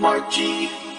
Margie.